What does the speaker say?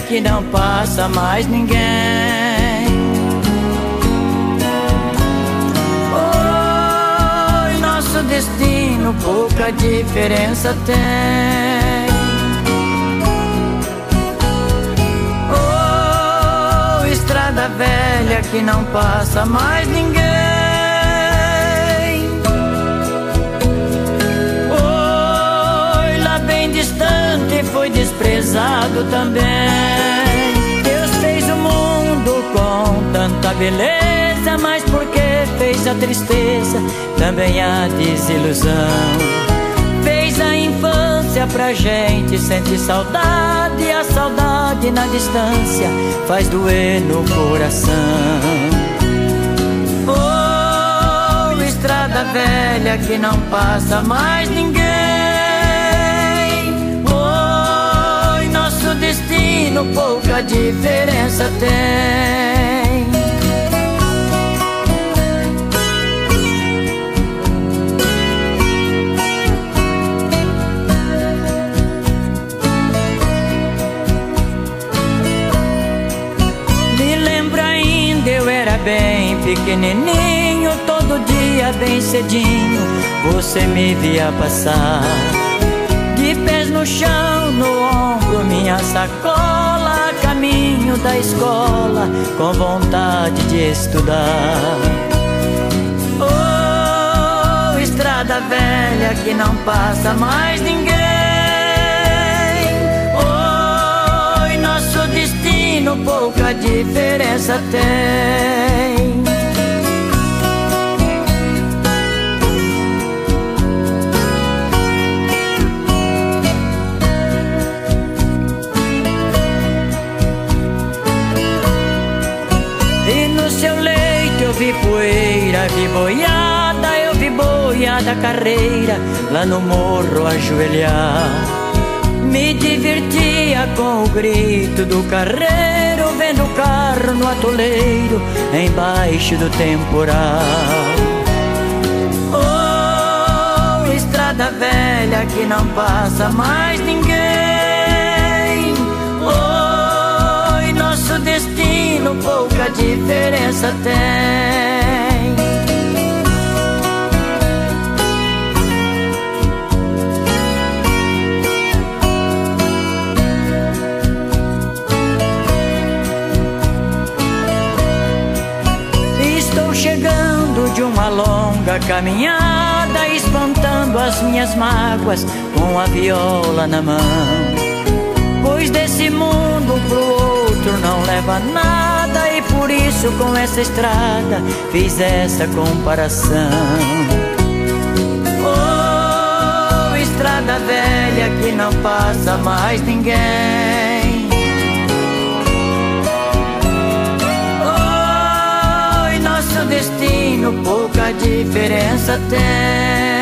que não passa mais ninguém. Oi, nosso destino pouca diferença tem. Oh, estrada velha que não passa mais ninguém. foi desprezado também. Beleza, mas porque fez a tristeza, também a desilusão. Fez a infância pra gente sentir saudade, a saudade na distância faz doer no coração. Oh, estrada velha que não passa mais ninguém. destino pouca diferença tem. Bem pequenininho, todo dia bem cedinho, você me via passar. De pés no chão, no ombro, minha sacola, caminho da escola, com vontade de estudar. Oh, estrada velha que não passa mais ninguém. Pouca diferença tem. vi poeira, vi boiada, eu vi boiada carreira lá no morro ajoelhar. Me divertia com o grito do carreiro, no atoleiro, embaixo do temporal. Oh, estrada velha que não passa mais ninguém. Oh, nosso destino pouca diferença tem. Uma longa caminhada, espantando as minhas mágoas com a viola na mão. Pois desse mundo pro outro não leva nada e por isso com essa estrada fiz essa comparação. Oh, estrada velha que não passa mais ninguém. Pouca diferença tem.